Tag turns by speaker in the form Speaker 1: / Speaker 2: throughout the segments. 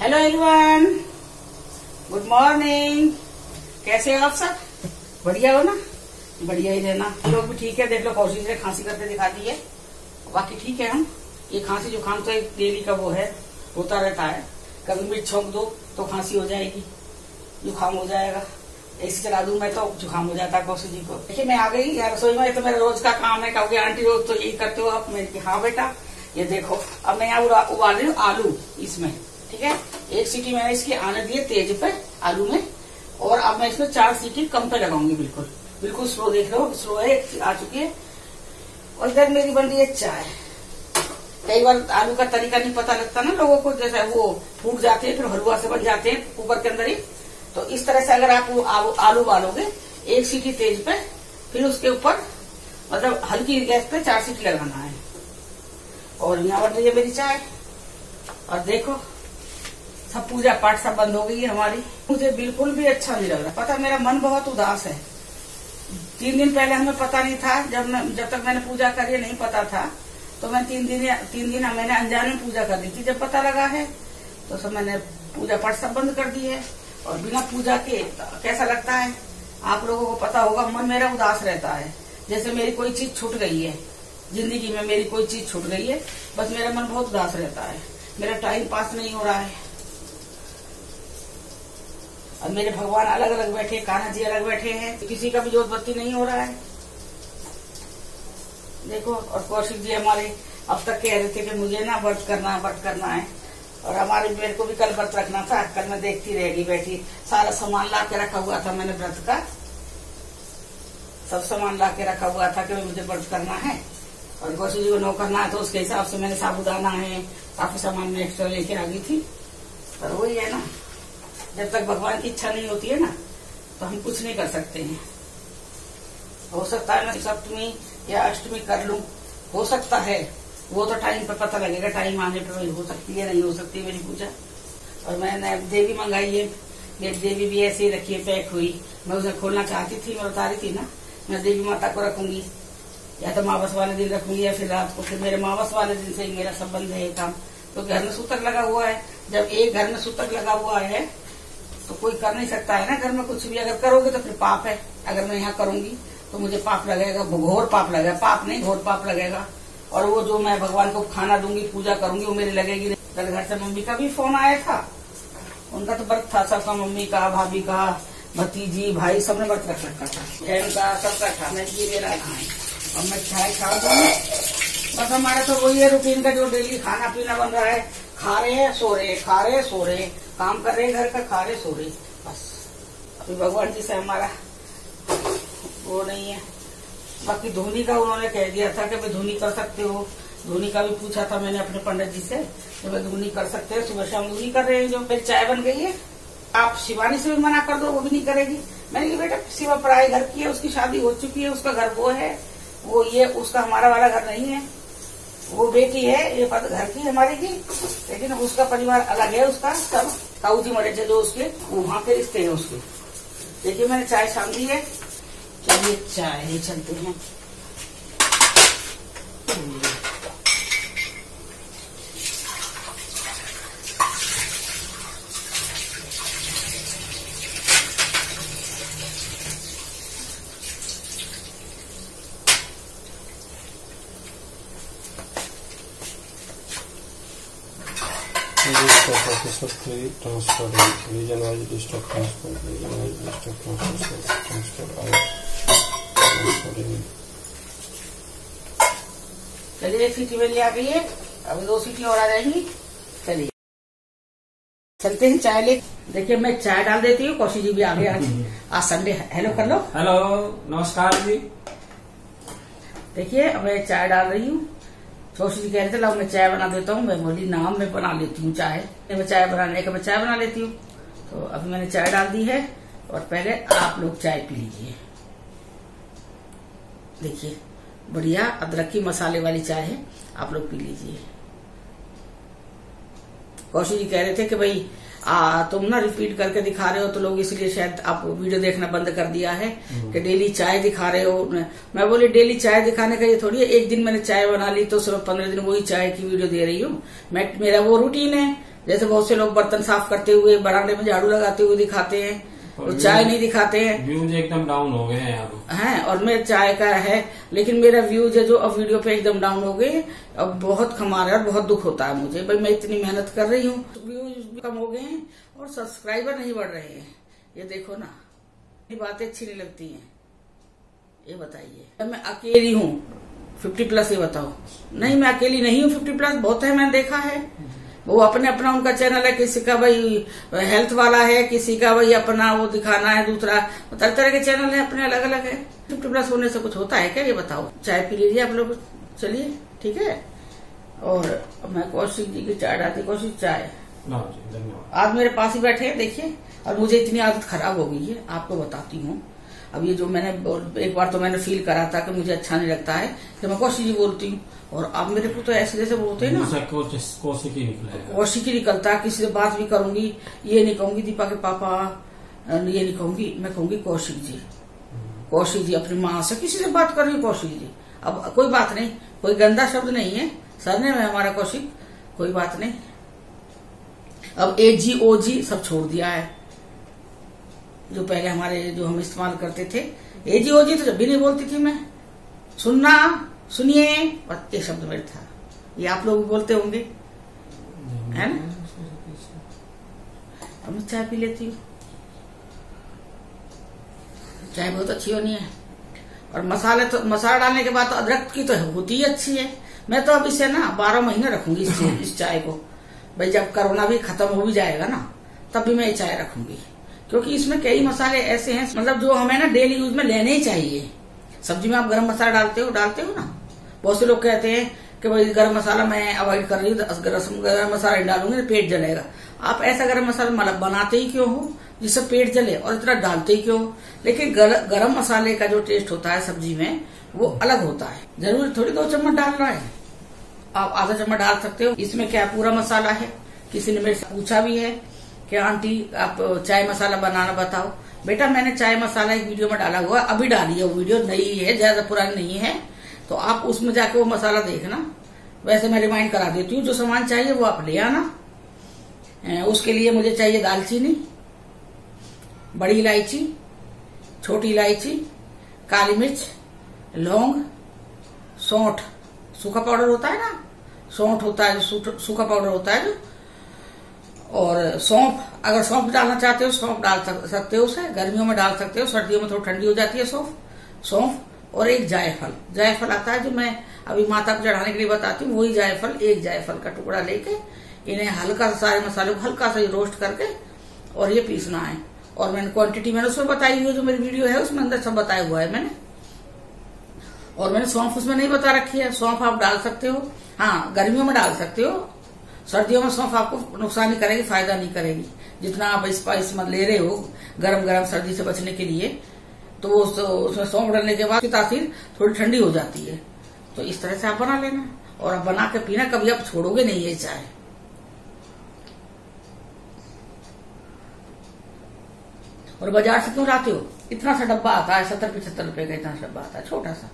Speaker 1: Hello everyone good morning कैसे हो आप सब? बढ़िया हो ना? बढ़िया ही रहना। लोग भी ठीक है, देख लो कौशिक ने खांसी करके दिखा दी है। बाकी ठीक है हम। ये खांसी जुकाम तो एक डेली का वो है, होता रहता है। कभी मिर्च छोंक दो तो खांसी हो जाएगी। जुकाम हो जाएगा। ऐसी चला दू मैं तो जुकाम हो जाता कौशिक जी को। देखिए, मैं आ गई। यार, रसोई में तो मेरा रोज का काम है। कहोगे, आंटी, रोज तो यही करते हो आप? कहा हाँ बेटा, ये देखो, अब मैं यहाँ उबाल रही हूँ आलू इसमें। ठीक है? एक सीटी मैंने इसकी आने दी है तेज पे, आलू में। और अब मैं इसमें चार सीटी कम पे लगाऊँगी, बिल्कुल। बिल्कुल स्लो देख लो स्लो है, आ चुकी है। और इधर मेरी बन रही है चाय। कई बार आलू का तरीका नहीं पता लगता ना लोगों को, जैसे वो फूट जाते हैं, फिर हलवा से बन जाते हैं कुकर के अंदर ही। तो इस तरह से अगर आप आलू उबालोगे, एक सीटी तेज पे, फिर उसके ऊपर मतलब हल्की गैस पे चार सीटी लगाना है। और यहाँ बन रही है मेरी चाय। और देखो। सब पूजा पाठ सब बंद हो गई है हमारी। मुझे बिल्कुल भी अच्छा नहीं लग रहा। पता, मेरा मन बहुत उदास है। तीन दिन पहले हमें पता नहीं था, जब मैं, जब तक मैंने पूजा करी नहीं पता था। तो मैं तीन दिन तीन दिन मैंने अनजाने में पूजा कर दी थी। जब पता लगा है तो सब मैंने पूजा पाठ सब बंद कर दी है। और बिना पूजा के कैसा लगता है? आप लोगों को पता होगा, मन मेरा उदास रहता है। जैसे मेरी कोई चीज़ छूट गई है। ज़िंदगी में मेरी कोई चीज़ छूट गई है। बस मेरा मन बहुत उदास रहता है। मेरा टाइम पास नहीं हो रहा है। और मेरे भगवान अलग अलग बैठे कान्हा जी अलग बैठे हैं किसी का भी जोत बत्ती नहीं हो रहा है। देखो, और कौशिक जी हमारे अब तक कह रहे थे कि मुझे ना व्रत करना है, व्रत करना है। और हमारे मेरे को भी कल व्रत रखना था, कल मैं देखती रहेगी, बैठी। सारा सामान ला के रखा हुआ था मैंने व्रत का। सब सामान ला के रखा हुआ था कि मुझे व्रत करना है। और कौशिक जी को नो करना है तो उसके हिसाब से मैंने साबुदाना है, काफ़ी सामान में एक्स्ट्रा लेके आ गई थी। पर वही है ना। जब तक भगवान की इच्छा नहीं होती है ना तो हम कुछ नहीं कर सकते हैं। हो सकता है मैं सप्तमी या अष्टमी कर लू। हो सकता है। वो तो टाइम पर पता लगेगा टाइम आने पर हो सकती है, नहीं हो सकती मेरी पूजा। और मैंने देवी मंगाई है मेरी देवी भी ऐसे ही रखी है, पैक हुई। मैं उसे खोलना चाहती थी, मैं बता रही थी ना, मैं देवी माता को रखूँगी। या तो मावस वाले दिन रखूँगी, या फिर रात को फिर मेरे मावस वाले दिन से ही मेरा संबंध है काम। तो घर में सूतक लगा हुआ है। जब एक घर में सूतक लगा हुआ है तो कोई कर नहीं सकता है ना, घर में कुछ भी अगर करोगे तो फिर पाप है। अगर मैं यहाँ करूँगी तो मुझे पाप लगेगा घोर पाप लगेगा। पाप नहीं, घोर पाप लगेगा। और वो जो मैं भगवान को खाना दूँगी, पूजा करूँगी, वो मेरी लगेगी कल घर से मम्मी का भी फ़ोन आया था। उनका तो व्रत था, सबका मम्मी का, भाभी का, भतीजी, भाई, सबने व्रत रख रखा था। बहन का, सबका था। मैं ये मेरा खाए और मैं चाय खा बस हमारा तो वही है, रूटीन का जो डेली खाना पीना बन रहा है। खा रहे हैं, सो रहे खा रहे सो रहे काम कर रहे घर का खा रहे सो रहे बस। अभी भगवान जी से हमारा वो नहीं है। बाकी धोनी का उन्होंने कह दिया था कि धोनी कर सकते हो। धोनी का भी पूछा था मैंने अपने पंडित जी से कि भाई धोनी कर सकते हैं, सुबह शाम धोनी कर रहे हैं जो। फिर चाय बन गई है। आप शिवानी से भी मना कर दो, वो भी नहीं करेगी। मैंने कहा, बेटा, शिवा पराए घर की है, उसकी शादी हो चुकी है, उसका घर वो है, वो ये, उसका हमारा वाला घर नहीं है। वो बेटी है, ये पद घर की हमारी की, लेकिन उसका परिवार अलग है, उसका सब ताऊ जी मरे थे जो उसके वहाँ के रिश्ते हैं उसके। देखिए, मैंने चाय छान दी है। चलिए, चाय ही चलते हैं।
Speaker 2: Transfer region wise list of transfer region wise list of transfer transfer out transferring
Speaker 1: चलिए एक सीटी मेरी आ गई है। अभी दो सीटी और आ जाएँगी। चलिए। चलते हैं चाय ले। देखिए मैं चाय डाल देती हूँ। कौशी जी भी आ गए आज। आज संडे हेलो कर लो
Speaker 3: हेलो नमस्कार जी।
Speaker 1: देखिए अब मैं चाय डाल रही हूँ। कौशी जी कह रहे थे लाओ, मैं चाय बना देता हूँ। मैं बोली, नाम मैं बना लेती हूँ चाय। मैं चाय बनाने का मैं चाय बना लेती हूँ। तो अभी मैंने चाय डाल दी है और पहले आप लोग चाय पी लीजिए। देखिए, बढ़िया अदरक की मसाले वाली चाय है, आप लोग पी लीजिए। कौशिक जी कह रहे थे कि भाई आ, तुम ना रिपीट करके दिखा रहे हो तो लोग इसलिए शायद आप वीडियो देखना बंद कर दिया है कि डेली चाय दिखा रहे हो। मैं बोली डेली चाय दिखाने का ये थोड़ी है एक दिन मैंने चाय बना ली तो सिर्फ़ पंद्रह दिन वही चाय की वीडियो दे रही हूँ। मैं मेरा वो रूटीन है जैसे बहुत से लोग बर्तन साफ़ करते हुए बरामदे में झाड़ू लगाते हुए दिखाते हैं
Speaker 3: और
Speaker 1: तो चाय नहीं दिखाते हैं।
Speaker 3: व्यूज़ एकदम डाउन हो गए हैं यहाँ
Speaker 1: हैं और मेरे चाय का है लेकिन मेरा व्यूज़ है जो अब वीडियो पे एकदम डाउन हो गए अब बहुत खमा रहा है और बहुत दुख होता है मुझे। भाई मैं इतनी मेहनत कर रही हूँ व्यूज़ कम हो गए हैं और सब्सक्राइबर नहीं बढ़ रहे हैं। ये देखो ना ये बातें अच्छी नहीं लगती है। ये बताइए। मैं अकेली हूँ फिफ्टी प्लस ये बताओ। नहीं मैं अकेली नहीं हूँ फिफ्टी प्लस बहुत है मैंने देखा है। वो अपने अपना उनका चैनल है किसी का भाई हेल्थ वाला है किसी का भाई अपना वो दिखाना है दूसरा तरह तरह के चैनल है अपने अलग अलग है। फिफ्टी प्लस होने से कुछ होता है क्या ये बताओ? चाय पी लीजिए आप लोग चलिए ठीक है? और मैं कौशिक जी की चाय डालती कौशिक चाय। आज मेरे पास ही बैठे हैं देखिए। और मुझे इतनी आदत खराब हो गई है आपको बताती हूँ। अब ये जो मैंने एक बार तो मैंने फील करा था कि मुझे अच्छा नहीं लगता है कि मैं कौशिक जी बोलती हूँ। और अब मेरे को तो ऐसे जैसे बोलते हैं ना
Speaker 3: कोशिश ही? निकला
Speaker 1: कौशिक ही निकलता? है किसी से बात भी करूँगी ये नहीं कहूँगी दीपा के पापा ये नहीं कहूँगी मैं कहूँगी कौशिक जी। कौशिक जी अपनी माँ से किसी से बात कर रही कौशिक जी। अब कोई बात नहीं कोई गंदा शब्द नहीं है। सरने में हमारा कौशिक कोई बात नहीं। अब ए जी ओ जी सब छोड़ दिया है। जो पहले हमारे जो हम इस्तेमाल करते थे ए जी ओ जी तो जब भी नहीं बोलती थी मैं। सुनना। सुनिए ये शब्द मेरे था। ये आप लोग भी बोलते होंगे। है ना? मैं चाय पी लेती हूँ। चाय बहुत अच्छी होनी है। और मसाले तो मसाला डालने के बाद तो अदरक की तो होती ही अच्छी है। मैं तो अब इसे ना बारह महीने रखूँगी इस, इस चाय को। भाई जब कोरोना भी खत्म हो भी जाएगा ना तब भी मैं ये चाय रखूँगी। क्योंकि इसमें कई मसाले ऐसे हैं मतलब जो हमें ना डेली यूज़ में लेने ही चाहिए। सब्ज़ी में आप गरम मसाला डालते हो डालते हो ना? बहुत से लोग कहते हैं कि भाई गर्म मसाला मैं अवॉइड कर रही हूँ गर्म मसाला नहीं डालूँगी तो पेट जलेगा। आप ऐसा गर्म मसाला बनाते ही क्यों हो? जिससे पेट जले और इतना डालते ही क्यों लेकिन गर, गरम मसाले का जो टेस्ट होता है सब्ज़ी में वो अलग होता है। ज़रूरी थोड़ी दो चम्मच डालना है। आप आधा चम्मच डाल सकते हो। इसमें क्या पूरा मसाला है? किसी ने मेरे से पूछा भी है कि आंटी आप चाय मसाला बनाना बताओ। बेटा मैंने चाय मसाला एक वीडियो में डाला हुआ अभी डाली है वो वीडियो नई है ज़्यादा पुरानी नहीं है। तो आप उसमें जाके वो मसाला देखना। वैसे मैं रिमाइंड करा देती हूँ, जो सामान चाहिए वो आप ले आना। उसके लिए मुझे चाहिए दालचीनी, बड़ी इलायची, छोटी इलायची, काली मिर्च, लौंग, सौंठ। सूखा पाउडर होता है ना? सौंठ होता है सूखा पाउडर होता है जो। और सौंफ, अगर सौंफ डालना चाहते हो, सौंफ डाल सकते हो उसे। गर्मियों में डाल सकते हो, सर्दियों में थोड़ी ठंडी हो जाती है सौंफ। सौंफ और एक जायफल। जायफल आता है जो मैं अभी माता को चढ़ाने के लिए बताती हूँ, वही जायफल, एक जायफल का टुकड़ा लेके इन्हें हल्का सा सारे मसाले को हल्का सा रोस्ट करके और ये पीसना है। और मैंने क्वांटिटी मैंने उसमें बताई हुई है, जो मेरी वीडियो है, उसमें अंदर सब बताया हुआ है मैंने। और मैंने सौंफ उसमें नहीं बता रखी है। सौंफ आप डाल सकते हो। हाँ गर्मियों में डाल सकते हो। सर्दियों में सौंफ आपको नुकसान नहीं करेगी, फ़ायदा नहीं करेगी। जितना आप स्पाइस में ले रहे हो गरम गरम सर्दी से बचने के लिए तो वो उसमें सौंप डालने के बाद तासीर थोड़ी ठंडी हो जाती है। तो इस तरह से आप बना लेना। और आप बना के पीना, कभी आप छोड़ोगे नहीं ये चाय। और बाज़ार से क्यों लाते हो? इतना सा डब्बा आता है सत्तर पिछहत्तर रुपए का इतना सा डब्बा आता है, छोटा सा।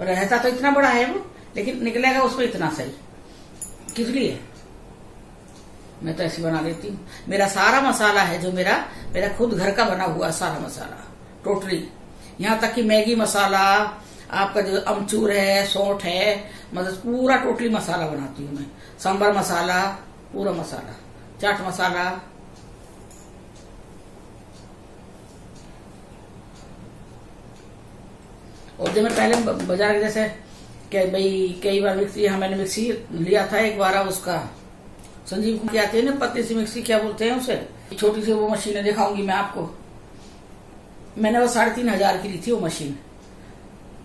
Speaker 1: और रहता तो इतना बड़ा है वो, लेकिन निकलेगा उसमें इतना सही किस लिए? मैं तो ऐसी बना लेती हूँ। मेरा सारा मसाला है जो मेरा मेरा खुद घर का बना हुआ सारा मसाला। टोटली। यहाँ तक कि मैगी मसाला, आपका जो अमचूर है, सौठ है मतलब पूरा टोटली मसाला बनाती हूँ मैं। सांबर मसाला, पूरा मसाला, चाट मसाला। और जब मैं पहले बाज़ार जैसे भाई, कई बार मिक्सी यहाँ मैंने मिक्सी लिया था एक बार उसका संजीव क्या आती है ना पतली सी मिक्सी, क्या बोलते हैं उसे? छोटी सी वो मशीन दिखाऊँगी मैं आपको। मैंने वो साढ़े तीन हज़ार की ली थी वो मशीन।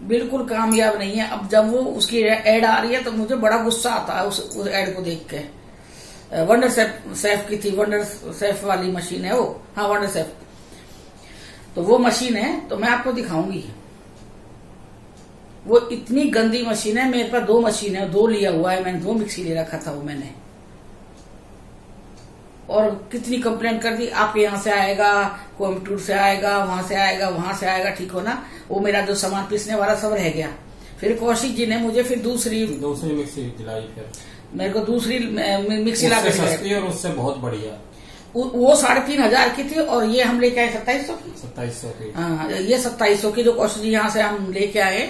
Speaker 1: बिल्कुल कामयाब नहीं है। अब जब वो उसकी एड आ रही है तो मुझे बड़ा गुस्सा आता है उस, उस एड को देख के। वंडर सेफ़ सेफ़ की थी वंडर सेफ़ वाली मशीन है वो। हाँ वंडर सेफ़ तो वो मशीन है तो मैं आपको दिखाऊँगी। वो इतनी गंदी मशीन है मेरे पास दो मशीन है दो लिया हुआ है मैंने दो मिक्सी ले रखा था वो मैंने। और कितनी कंप्लेंट कर दी आप यहाँ से आएगा कोयम्बटूर से आएगा वहाँ से आएगा वहाँ से आएगा ठीक हो ना? वो मेरा जो सामान पीसने वाला सब रह गया। फिर कौशिक जी ने मुझे फिर दूसरी
Speaker 3: दूसरी मिक्सी दिलाई फिर।
Speaker 1: मेरे को दूसरी मिक्सी ला
Speaker 3: सस्ती और उससे बहुत बढ़िया।
Speaker 1: वो साढ़े तीन हज़ार की थी और ये हम लेके आए सत्ताईस सौ की।
Speaker 3: सत्ताईस सौ की।
Speaker 1: हाँ, ये सत्ताईस सौ की जो कौशिक जी यहाँ से हम लेके आए।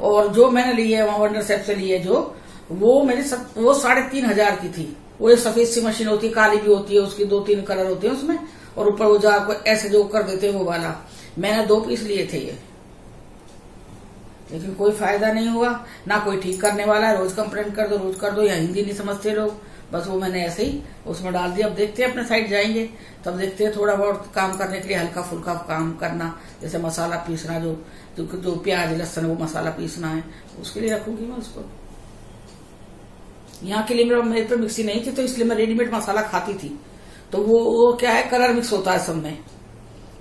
Speaker 1: और जो मैंने ली है वहाँ वंडर सेप से ली है जो वो मेरी वो साढ़े तीन हज़ार की थी। वो एक सफ़ेद सी मशीन होती है काली भी होती है उसकी दो तीन कलर होते हैं उसमें और ऊपर वो जो आपको ऐसे जो कर देते हैं वो वाला। मैंने दो पीस लिए थे ये। लेकिन कोई फ़ायदा नहीं हुआ ना कोई ठीक करने वाला है रोज कंप्लेन कर दो रोज कर दो या हिंदी नहीं समझते लोग। बस वो मैंने ऐसे ही उसमें डाल दिया। अब देखते हैं अपने साइड जाएँगे तब देखते हैं थोड़ा बहुत काम करने के लिए हल्का फुल्का काम करना। जैसे मसाला पीसना जो जो, जो प्याज लहसन वो मसाला पीसना है उसके लिए रखूँगी मैं उसको। यहाँ के लिए मेरा मेरे पे मिक्सी नहीं थी तो इसलिए मैं रेडीमेड मसाला खाती थी। तो वो, वो क्या है कलर मिक्स होता है सब में।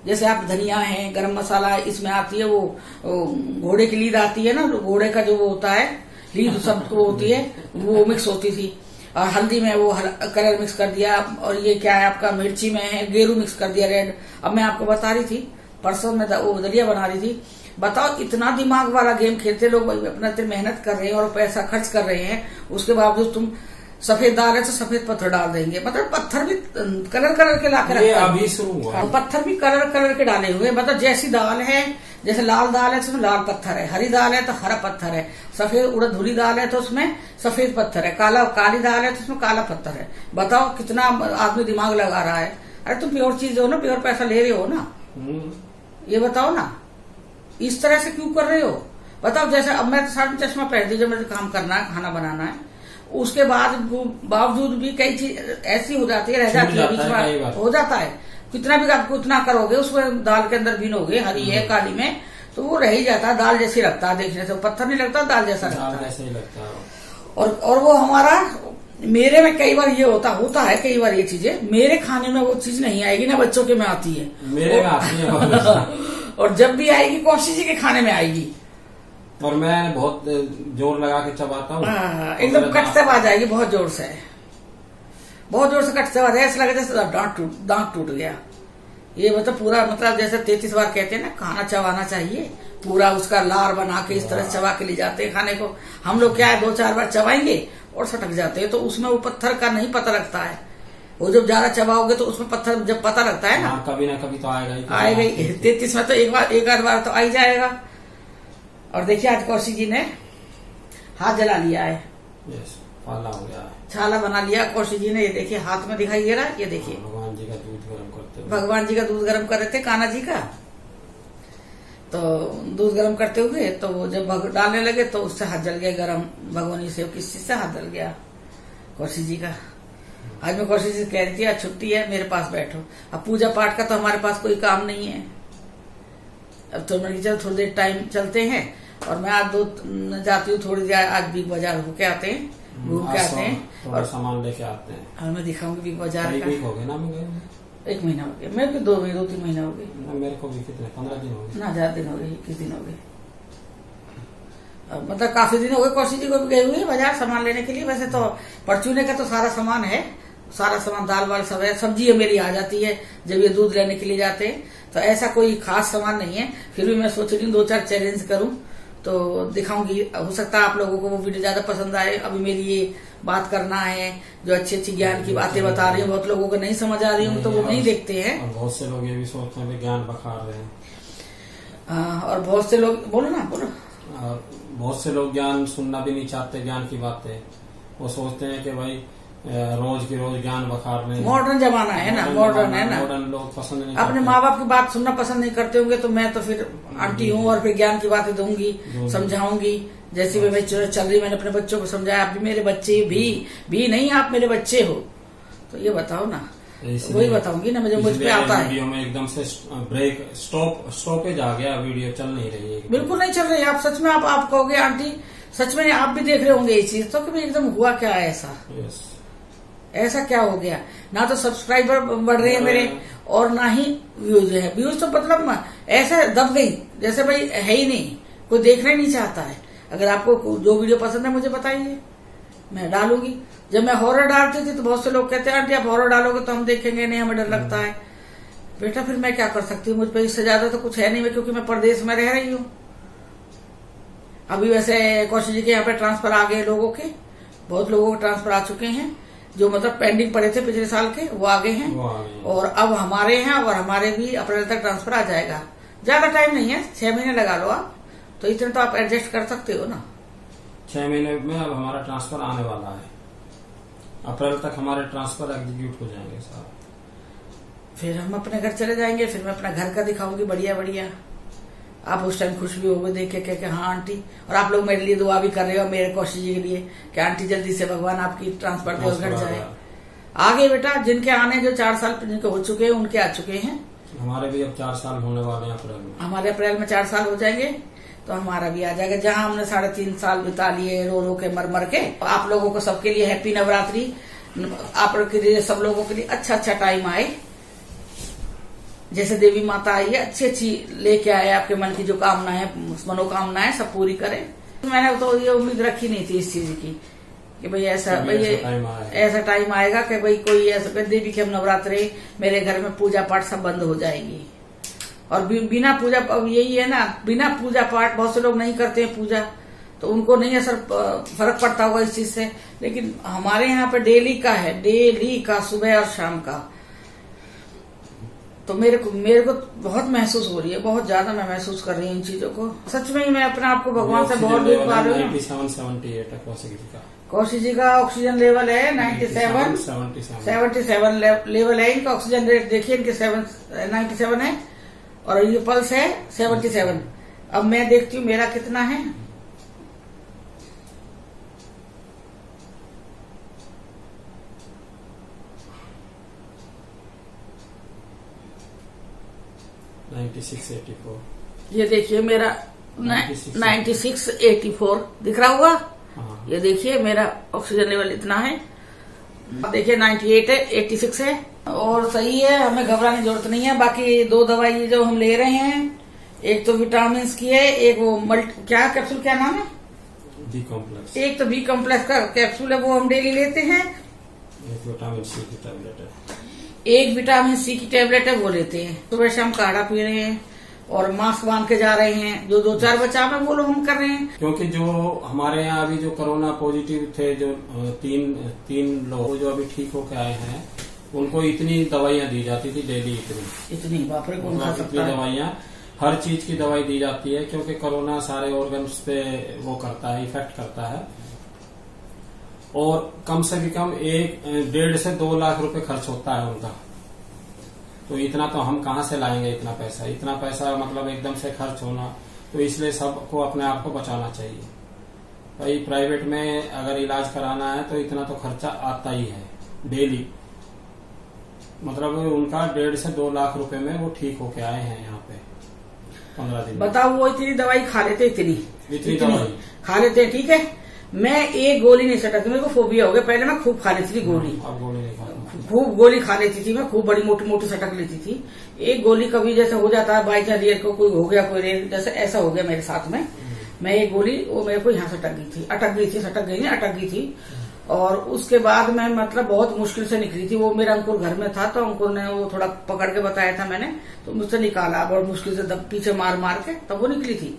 Speaker 1: जैसे आप धनिया है गरम मसाला इसमें आती है वो, वो घोड़े की लीद आती है ना घोड़े का जो वो होता है लीद सब वो होती है वो मिक्स होती थी। और हल्दी में वो कलर मिक्स कर दिया और ये क्या है आपका मिर्ची में है गेरू मिक्स कर दिया रेड अब मैं आपको बता रही थी परसों में वो दलिया बना रही थी बताओ इतना दिमाग वाला गेम खेलते लोग भाई अपना इतनी मेहनत कर रहे हैं और पैसा खर्च कर रहे हैं उसके बावजूद तुम सफ़ेद दाल है तो सफ़ेद पत्थर डाल देंगे। मतलब पत्थर भी कलर कलर के ला के
Speaker 3: ये
Speaker 1: रखा है।
Speaker 3: अभी शुरू हुआ।
Speaker 1: हाँ, पत्थर भी कलर कलर के डाले हुए। मतलब जैसी दाल है जैसे लाल दाल है तो उसमें लाल पत्थर है। हरी दाल है तो हरा पत्थर है। सफ़ेद उड़द धुली दाल है तो उसमें सफ़ेद पत्थर है। काला काली दाल है तो उसमें काला पत्थर है। बताओ कितना आदमी दिमाग लगा रहा है। अरे तुम प्योर चीज़ हो ना प्योर पैसा ले रहे हो ना?
Speaker 3: हम्म,
Speaker 1: ये बताओ ना। इस तरह से क्यों कर रहे हो? बताओ जैसे अब मैं तो साथ में चश्मा पहन दी जब मुझे काम करना है खाना बनाना है उसके बाद बावजूद भी कई चीज़ ऐसी हो जाती है रह जाती है बीच
Speaker 3: है
Speaker 1: में हो जाता है। कितना भी आप उतना करोगे उसमें दाल के अंदर बीनोगे हरी
Speaker 3: हम्म।
Speaker 1: है काली में तो वो रह ही जाता है दाल जैसी लगता है देखने से पत्थर नहीं लगता दाल जैसा
Speaker 3: दाल
Speaker 1: लगता है।
Speaker 3: लगता
Speaker 1: और और वो हमारा मेरे में कई बार ये होता होता है कई बार ये चीज़ें मेरे खाने में वो चीज़ नहीं आएगी ना बच्चों के में आती है।
Speaker 3: मेरे में आती है।
Speaker 1: और जब भी आएगी कौशी जी के खाने में आएगी?
Speaker 3: और मैं बहुत ज़ोर लगा के चबाता हूँ।
Speaker 1: हाँ, एकदम
Speaker 3: कट
Speaker 1: कटते आ जाएगी बहुत ज़ोर से। बहुत ज़ोर से कट से आ ऐसा लगे जैसे दांत टूट दांत टूट गया। ये मतलब पूरा मतलब जैसे तैतीस बार कहते हैं ना खाना चबाना चाहिए। पूरा उसका लार बना के इस तरह चबा के ले जाते हैं खाने को। हम लोग क्या है दो चार बार चबाएँगे और सटक जाते हैं तो उसमें वो पत्थर का नहीं पता लगता है। वो जब ज़्यादा चबाओगे तो उसमें पत्थर जब पता लगता है ना।
Speaker 3: हाँ, कभी ना कभी तो आएगा ही
Speaker 1: आएगा ही। तैतीस में तो एक बार एक आध बार तो आ ही जाएगा। और देखिए आज कौशिक जी ने हाथ जला लिया है।
Speaker 3: यस हो गया
Speaker 1: छाला बना लिया कौशिक जी ने। ये देखिए हाथ में दिखाई दे रहा है ये देखिए।
Speaker 3: भगवान जी का दूध गर्म करते
Speaker 1: भगवान जी का दूध गर्म कर रहे थे काना जी का। तो दूध गर्म करते हुए तो वो जब डालने लगे तो उससे हाथ जल गया गर्म। भगवानी से किस चीज़ से हाथ जल गया कौशिक जी का। आज मैं कौशिक जी से कह रही थी आज छुट्टी है मेरे पास बैठो। अब पूजा पाठ का तो हमारे पास कोई काम नहीं है। अब तो मैंने चल थोड़ी देर टाइम चलते हैं और मैं आज दो जाती हूँ थोड़ी देर आज बिग बाज़ार होके आते हैं घूम के आते हैं और
Speaker 3: सामान लेके आते हैं।
Speaker 1: और मैं दिखाऊँगी बिग बाज़ार का।
Speaker 3: हो ना
Speaker 1: एक महीना हो गया। मेरे को दो दो तीन महीना हो गए।
Speaker 3: मेरे को भी कितने? पंद्रह दिन हो गए।
Speaker 1: ना हज़ार दिन हो गए इक्कीस दिन हो गए। मतलब काफ़ी दिन हो गए कौशिक जी को भी गए हुए बाज़ार सामान लेने के लिए। वैसे तो परचूने का तो सारा सामान है। सारा सामान दाल वाल सब है सब्ज़ी मेरी आ जाती है जब ये दूध लेने के लिए जाते हैं। तो ऐसा कोई खास सामान नहीं है। फिर भी मैं सोच रही हूँ दो चार चैलेंज करूँ तो दिखाऊँगी। हो सकता है आप लोगों को वो वीडियो ज़्यादा पसंद आए। अभी मेरी ये बात करना है जो अच्छी अच्छी ज्ञान की बातें बता रही हूँ बहुत लोगों को नहीं समझ आ रही हूँ तो वो नहीं देखते हैं।
Speaker 3: बहुत से लोग ये भी सोचते हैं ज्ञान बखार रहे हैं।
Speaker 1: और बहुत से लोग बोलो ना बोलो।
Speaker 3: बहुत से लोग ज्ञान सुनना भी नहीं चाहते ज्ञान की बातें। वो सोचते हैं कि भाई रोज की रोज ज्ञान बखार रहे
Speaker 1: मॉडर्न जमाना है ना मॉडर्न है ना।
Speaker 3: मॉडर्न लोग पसंद नहीं
Speaker 1: अपने माँ बाप की बात सुनना पसंद नहीं करते होंगे तो मैं तो फिर आंटी हूँ और फिर ज्ञान की बातें दूँगी। समझाऊँगी। जैसे भी मैं चल रही मैंने अपने बच्चों को समझाया आप भी मेरे बच्चे भी भी नहीं आप मेरे बच्चे हो। तो ये बताओ ना वही बताऊँगी ना मुझे मुझ पे आता है।
Speaker 3: वीडियो में एकदम से ब्रेक स्टॉप स्टॉपेज आ गया वीडियो चल नहीं रही है।
Speaker 1: बिल्कुल नहीं चल रही आप सच में आप आप कहोगे आंटी सच में आप भी देख रहे होंगे ये चीज़ तो कि एकदम हुआ क्या है ऐसा?
Speaker 3: यस
Speaker 1: ऐसा क्या हो गया? ना तो सब्सक्राइबर बढ़ रहे हैं मेरे और ना ही व्यूज़ है। व्यूज़ तो मतलब ऐसे दब गई। जैसे भाई है ही नहीं कोई देखना ही नहीं चाहता है। अगर आपको जो वीडियो पसंद है मुझे बताइए। मैं डालूँगी। जब मैं हॉरर डालती थी तो बहुत से लोग कहते हैं आंटी आप हॉरर डालोगे तो हम देखेंगे नहीं हमें डर लगता है। बेटा फिर मैं क्या कर सकती हूँ? मुझ पर इससे ज़्यादा तो कुछ है नहीं मैं क्योंकि मैं प्रदेश में रह रही हूँ। अभी वैसे कौशिक जी के यहाँ पे ट्रांसफ़र आ गए लोगों के। बहुत लोगों के ट्रांसफ़र आ चुके हैं। जो मतलब पेंडिंग पड़े थे पिछले साल के वो आ गए हैं। और अब हमारे हैं और हमारे भी अप्रैल तक ट्रांसफ़र आ जाएगा। ज़्यादा टाइम नहीं है छह महीने लगा लो आप। तो इतने तो आप एडजस्ट कर सकते हो ना।
Speaker 3: छह महीने में अब हमारा ट्रांसफ़र आने वाला है। अप्रैल तक हमारे ट्रांसफ़र एग्जीक्यूट हो जाएँगे सारे
Speaker 1: फिर हम अपने घर चले जाएँगे फिर मैं अपना घर का दिखाऊँगी बढ़िया बढ़िया आप उस टाइम खुश भी होगे देख के कह के हाँ आंटी। और आप लोग मेरे लिए दुआ भी कर रहे हो मेरे कौशिक जी के लिए कि आंटी जल्दी से भगवान आपकी ट्रांसफ़र और घर जाए। आगे बेटा जिनके आने जो चार साल जिनके हो चुके हैं उनके आ चुके हैं।
Speaker 3: हमारे भी अब चार साल होने वाले हैं अप्रैल में।
Speaker 1: हमारे अप्रैल में चार साल हो जाएँगे तो हमारा भी आ जाएगा। जहाँ हमने साढ़े तीन साल बिता लिए रो रो के मर मर के आप लोगों को सबके लिए हैप्पी नवरात्रि। आप लोग के लिए सब लोगों के लिए अच्छा अच्छा टाइम आए। जैसे देवी माता आई है अच्छी अच्छी लेके आए आपके मन की जो कामना है मनोकामनाएँ सब पूरी करें। मैंने तो ये उम्मीद रखी नहीं थी इस चीज़ की कि भाई ऐसा भाई
Speaker 3: ऐसा टाइम आएगा।
Speaker 1: ऐसा टाइम आएगा कि भाई कोई ऐसा देवी के हम नवरात्रे मेरे घर में पूजा पाठ सब बंद हो जाएगी। और बिना पूजा अब यही है ना बिना पूजा पाठ बहुत से लोग नहीं करते हैं पूजा तो उनको नहीं असर फ़र्क पड़ता होगा इस चीज़ से। लेकिन हमारे यहाँ पे डेली का है डेली का सुबह और शाम का। तो मेरे को मेरे को बहुत महसूस हो रही है बहुत ज़्यादा मैं महसूस कर रही हूँ इन चीज़ों को। सच में ही मैं अपने आप को भगवान से बहुत दूर पा रही हूँ।
Speaker 3: कौशिक जी का।
Speaker 1: ऑक्सीजन लेवल है ninety seven
Speaker 3: seventy seven
Speaker 1: seventy seven level है इनका ऑक्सीजन रेट देखिए इनके सेवन नाइन्टी सेवन है और ये पल्स है सेवेंटी सेवन अब मैं देखती हूँ मेरा कितना है। ये देखिए मेरा
Speaker 3: 96.
Speaker 1: नाइन्टी सिक्स एटी फोर दिख रहा होगा
Speaker 3: हाँ।
Speaker 1: ये देखिए मेरा ऑक्सीजन लेवल इतना है। देखिए 98 है 86 है। और सही है हमें घबराने की ज़रूरत नहीं है। बाकी दो दवाई जो हम ले रहे हैं एक तो विटामिन की है एक वो मल्टी क्या कैप्सूल क्या नाम है?
Speaker 3: डी कॉम्प्लेक्स
Speaker 1: एक तो बी कॉम्प्लेक्स का कैप्सूल है वो हम डेली लेते हैं।
Speaker 3: एक विटामिन सी की टैबलेट है।
Speaker 1: एक विटामिन सी की टेबलेट है वो लेते हैं। सुबह शाम काढ़ा पी रहे हैं और मास्क बाँध के जा रहे हैं। जो दो चार बचाव है वो लोग हम कर रहे हैं।
Speaker 3: क्योंकि जो हमारे यहाँ अभी जो कोरोना पॉजिटिव थे जो तीन तीन लोग जो अभी ठीक होकर आए हैं उनको इतनी दवाइयाँ दी जाती थी डेली इतनी।
Speaker 1: इतनी बाप रे कौन खा सकता है?
Speaker 3: दवाइयाँ हर चीज़ की दवाई दी जाती है क्योंकि कोरोना सारे ऑर्गन्स पे वो करता है इफ़ेक्ट करता है। और कम से भी कम एक डेढ़ से दो लाख रुपए खर्च होता है उनका। तो इतना तो हम कहाँ से लाएँगे इतना पैसा? इतना पैसा मतलब एकदम से खर्च होना तो इसलिए सबको अपने आप को बचाना चाहिए। भाई प्राइवेट में अगर इलाज कराना है तो इतना तो खर्चा आता ही है डेली। मतलब उनका डेढ़ से दो लाख रुपए में वो ठीक होके आए हैं यहाँ पे पंद्रह दिन
Speaker 1: बताओ वो इतनी दवाई खा लेते इतनी।
Speaker 3: इतनी इतनी दवाई।
Speaker 1: खा लेते ठीक है? मैं एक गोली नहीं सटकती मेरे को फोबिया हो गया। पहले मैं खूब खा लेती थी गोली।
Speaker 3: खाता।
Speaker 1: खूब गोली खा लेती थी मैं खूब बड़ी मोटी मोटी सटक लेती थी। एक गोली कभी जैसे हो जाता है बाई चांस रेल को कोई हो गया कोई रेल जैसे ऐसा हो गया मेरे साथ में। मैं एक गोली वो मेरे को यहाँ सटक गई थी अटक गई थी सटक गई नहीं अटक गई थी। और उसके बाद मैं मतलब बहुत मुश्किल से निकली थी वो मेरा अंकुर घर में था तो अंकुर ने वो थोड़ा पकड़ के बताया था मैंने तो मुझसे निकाला बहुत मुश्किल से दब पीछे मार मार के तब वो निकली थी।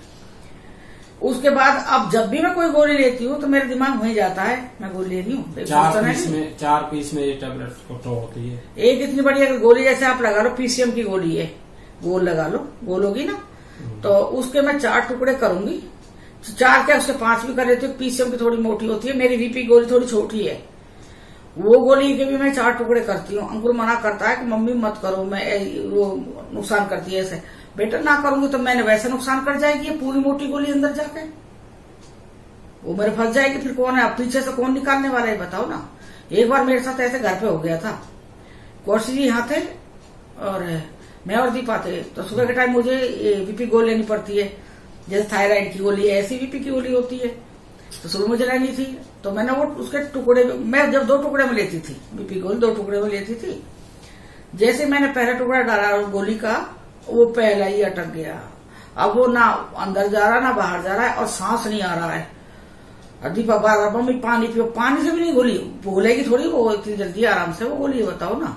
Speaker 1: उसके बाद अब जब भी मैं कोई गोली लेती हूँ तो मेरे दिमाग वहीं जाता है मैं गोली ले रही हूँ
Speaker 3: चार पीस में चार पीस में ये टेबलेट फ़ोटो होती है।
Speaker 1: एक इतनी बड़ी अगर गोली जैसे आप लगा लो पीसीएम की गोली है गोल लगा लो गोल होगी ना? तो उसके मैं चार टुकड़े करूँगी। चार क्या उसके पाँच भी कर लेती हूँ पीसीएम की थोड़ी मोटी होती है मेरी वीपी गोली थोड़ी छोटी है। वो गोली के भी मैं चार टुकड़े करती हूँ। अंकुर मना करता है कि मम्मी मत करो मैं वो नुकसान करती है ऐसे। बेटा ना करूँगी तो मैंने वैसे नुकसान कर जाएगी पूरी मोटी गोली अंदर जाके। वो मेरे फंस जाएगी, फिर कौन है? अब पीछे से कौन निकालने वाला है बताओ ना। एक बार मेरे साथ ऐसे घर पे हो गया था। कौशी जी यहाँ थे, और मैं और दीपा थे। तो सुबह के टाइम मुझे बीपी गोली लेनी पड़ती है। जैसे थायराइड की गोली, ऐसी बीपी की गोली होती है। तो शुरू मुझे लेनी थी। तो मैंने वो उसके टुकड़े मैं जब दो टुकड़े में लेती थी बीपी गोली दो टुकड़े में लेती थी। जैसे मैंने पहला टुकड़ा डाला गोली का वो पहला ही अटक गया। अब वो ना अंदर जा रहा ना बाहर जा रहा है और सांस नहीं आ रहा है। दीपा बार बार मम्मी पानी पियो। पानी से भी नहीं गोली भूलेगी थोड़ी वो इतनी जल्दी आराम से वो गोली बताओ ना।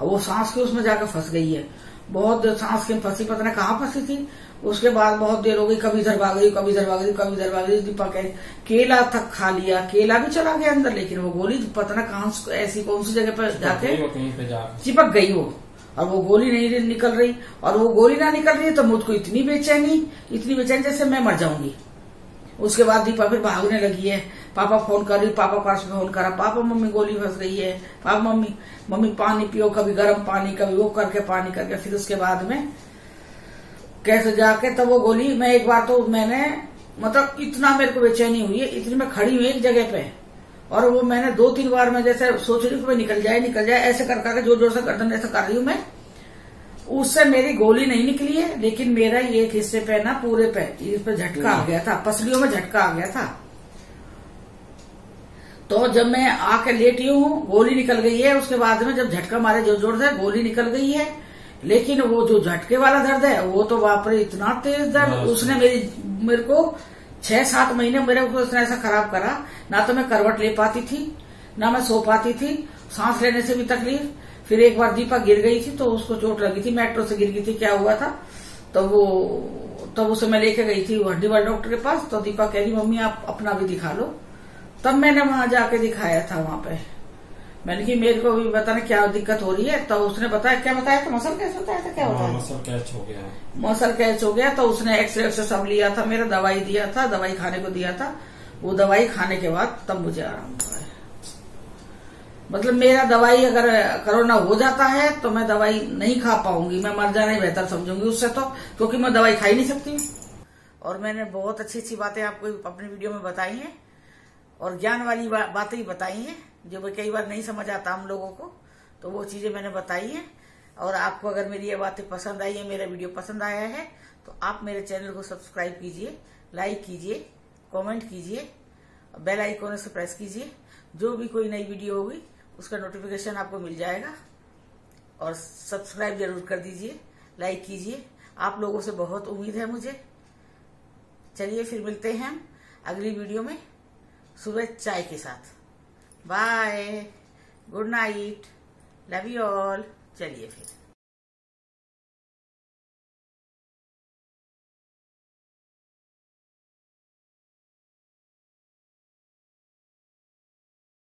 Speaker 1: अब वो सांस के उसमें जाकर फंस गई है। बहुत देर सांस के फंसी पता नहीं कहाँ फंसी थी। उसके बाद बहुत देर हो गई कभी इधर भाग गई कभी इधर भाग गई कभी इधर भाग गई दीपा कह केला तक खा लिया केला भी चला गया अंदर लेकिन वो गोली पता ना कहाँ ऐसी कौन सी जगह पर जाके। चिपक गई वो। और वो गोली नहीं निकल रही। और वो गोली ना निकल रही तो मुझको इतनी बेचैनी इतनी बेचैनी जैसे मैं मर जाऊँगी। उसके बाद दीपा फिर भागने लगी है। पापा फ़ोन कर रही पापा पास में फ़ोन करा पापा मम्मी गोली फंस गई है। पापा मम्मी मम्मी पानी पियो, कभी गर्म पानी, कभी वो करके पानी करके, फिर उसके बाद में कैसे जाके तब तो वो गोली, मैं एक बार तो मैंने मतलब इतना मेरे को बेचैनी हुई है, इतनी मैं खड़ी हुई एक जगह पे। और वो मैंने दो तीन बार मैं जैसे सोच रही हूँ मैं निकल जाए निकल जाए ऐसे कर करके ज़ोर ज़ोर से गर्दन ऐसा कर रही हूँ मैं। उससे मेरी गोली नहीं निकली है लेकिन मेरा ये एक हिस्से पे ना पूरे पे इस पे झटका आ गया था पसलियों में झटका आ गया था। तो जब मैं आके लेटी हूँ गोली निकल गई है उसके बाद में जब झटका मारे ज़ोर ज़ोर से गोली निकल गई है लेकिन वो जो झटके वाला दर्द है वो तो बाप रे इतना तेज दर्द उसने मेरी मेरे को छह सात महीने मेरे को उसने ऐसा खराब करा। ना तो मैं करवट ले पाती थी, ना मैं सो पाती थी। सांस लेने से भी तकलीफ़। फिर एक बार दीपा गिर गई थी तो उसको चोट लगी थी। मेट्रो से गिर गई थी, क्या हुआ था? तो वो, तब तो उसे मैं लेके गई थी हड्डी वाले डॉक्टर के पास। तो दीपा कह रही, मम्मी, आप अपना भी दिखा लो। तब मैंने वहाँ जाके दिखाया था वहाँ पे। मैंने कि मेरे को भी बताना क्या दिक्कत हो रही है तो उसने बताया क्या बताया था? मसल कैसे बताया था? क्या
Speaker 3: होता
Speaker 1: बताया?
Speaker 3: मसल कैच हो गया। है
Speaker 1: मसल कैच हो गया तो उसने एक्सरे एक्सरे सब लिया था मेरा दवाई दिया था दवाई खाने को दिया था। वो दवाई खाने के बाद तब मुझे आराम हुआ है। मतलब मेरा दवाई अगर कोरोना हो जाता है तो मैं दवाई नहीं खा पाऊँगी मैं मर जाना ही बेहतर समझूँगी उससे तो क्योंकि मैं दवाई खा ही नहीं सकती। और मैंने बहुत अच्छी अच्छी बातें आपको अपनी वीडियो में बताई हैं और ज्ञान वाली बा, बातें ही बताई हैं। जो कई बार नहीं समझ आता हम लोगों को तो वो चीज़ें मैंने बताई हैं। और आपको अगर मेरी ये बातें पसंद आई है, मेरा वीडियो पसंद आया है तो आप मेरे चैनल को सब्सक्राइब कीजिए, लाइक कीजिए, कमेंट कीजिए, बेल आइकॉन से प्रेस कीजिए। जो भी कोई नई वीडियो होगी, उसका नोटिफिकेशन आपको मिल जाएगा। और सब्सक्राइब ज़रूर कर दीजिए, लाइक कीजिए। आप लोगों से बहुत उम्मीद है मुझे। चलिए फिर मिलते हैं हम अगली वीडियो में, सुबह चाय के साथ। Bye good night love you all चलिए फिर।